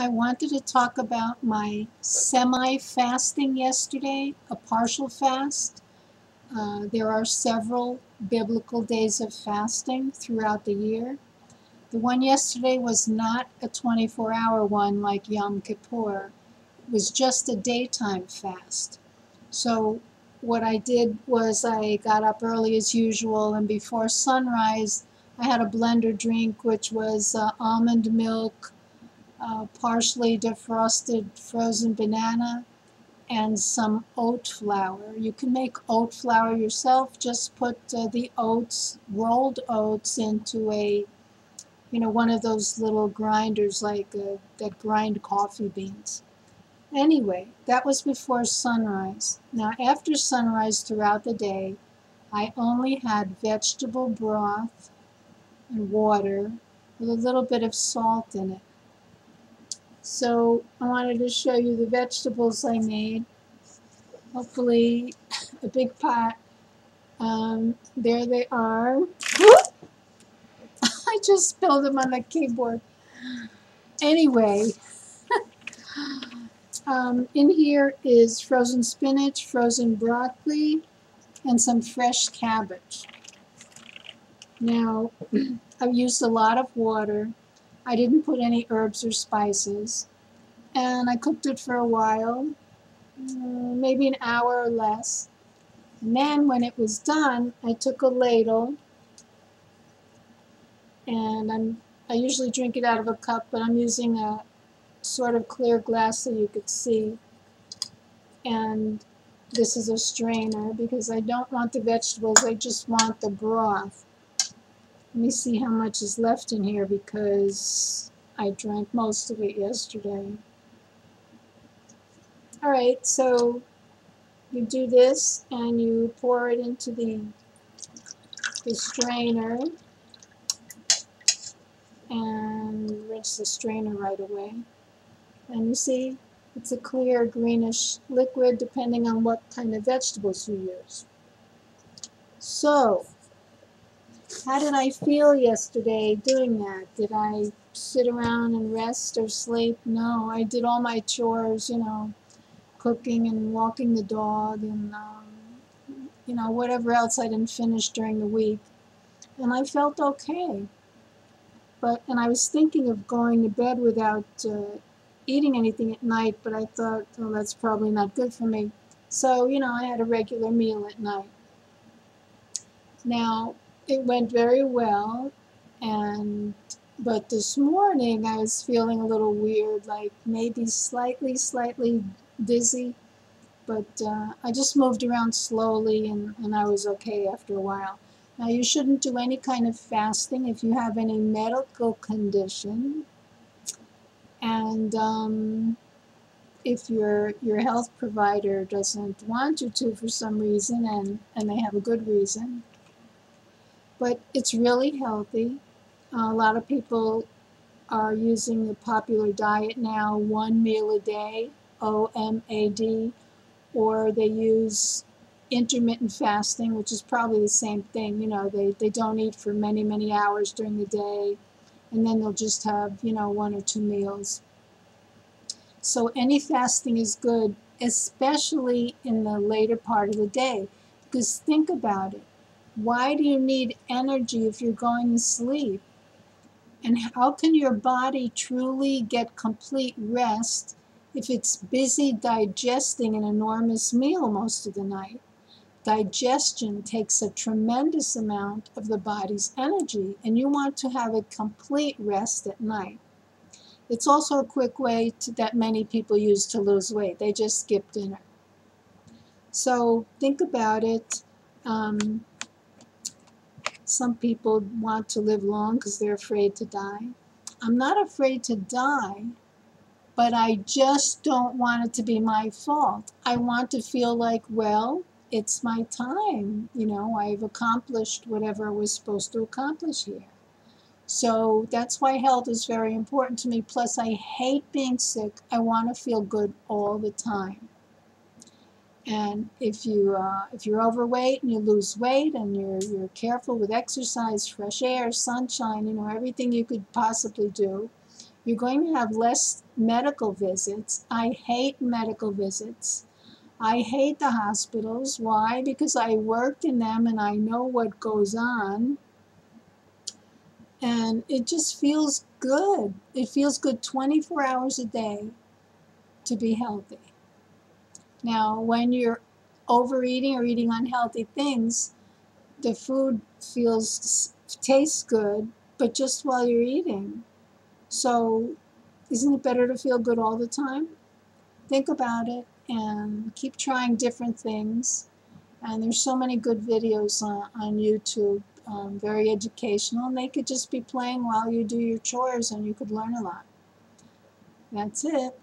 I wanted to talk about my semi-fasting yesterday, a partial fast. Uh, there are several biblical days of fasting throughout the year. The one yesterday was not a 24-hour one like Yom Kippur. It was just a daytime fast. So what I did was I got up early as usual and before sunrise I had a blender drink which was uh, almond milk, uh, partially defrosted frozen banana, and some oat flour. You can make oat flour yourself. Just put uh, the oats, rolled oats, into a, you know, one of those little grinders like uh, that grind coffee beans. Anyway, that was before sunrise. Now, after sunrise throughout the day, I only had vegetable broth and water with a little bit of salt in it. So I wanted to show you the vegetables I made. Hopefully a big pot. Um, there they are. I just spilled them on the keyboard. Anyway, um, in here is frozen spinach, frozen broccoli, and some fresh cabbage. Now, I've used a lot of water. I didn't put any herbs or spices. And I cooked it for a while, mm, maybe an hour or less. And then when it was done, I took a ladle and I'm, I usually drink it out of a cup, but I'm using a sort of clear glass so you could see. And this is a strainer because I don't want the vegetables, I just want the broth. Let me see how much is left in here because I drank most of it yesterday. Alright, so you do this and you pour it into the, the strainer and rinse the strainer right away. And you see, it's a clear greenish liquid depending on what kind of vegetables you use. So, how did I feel yesterday doing that? Did I sit around and rest or sleep? No, I did all my chores, you know, cooking and walking the dog and, um, you know, whatever else I didn't finish during the week. And I felt okay. But, and I was thinking of going to bed without uh, eating anything at night, but I thought, oh, that's probably not good for me. So, you know, I had a regular meal at night. Now, it went very well and but this morning I was feeling a little weird like maybe slightly slightly dizzy but uh, I just moved around slowly and, and I was okay after a while. Now you shouldn't do any kind of fasting if you have any medical condition and um, if your your health provider doesn't want you to for some reason and, and they have a good reason but it's really healthy. Uh, a lot of people are using the popular diet now, one meal a day, OMAD, or they use intermittent fasting, which is probably the same thing. You know, they, they don't eat for many, many hours during the day, and then they'll just have, you know, one or two meals. So any fasting is good, especially in the later part of the day, because think about it. Why do you need energy if you're going to sleep? And how can your body truly get complete rest if it's busy digesting an enormous meal most of the night? Digestion takes a tremendous amount of the body's energy, and you want to have a complete rest at night. It's also a quick way to, that many people use to lose weight. They just skip dinner. So think about it. Um, some people want to live long because they're afraid to die. I'm not afraid to die, but I just don't want it to be my fault. I want to feel like, well, it's my time. You know, I've accomplished whatever I was supposed to accomplish here. So that's why health is very important to me. Plus, I hate being sick. I want to feel good all the time. And if you uh, if you're overweight and you lose weight and you're you're careful with exercise, fresh air, sunshine, you know everything you could possibly do, You're going to have less medical visits. I hate medical visits. I hate the hospitals. Why? Because I worked in them and I know what goes on. And it just feels good. It feels good 24 hours a day to be healthy. Now, when you're overeating or eating unhealthy things, the food feels tastes good, but just while you're eating. So, isn't it better to feel good all the time? Think about it and keep trying different things. And there's so many good videos on, on YouTube, um, very educational, and they could just be playing while you do your chores and you could learn a lot. That's it.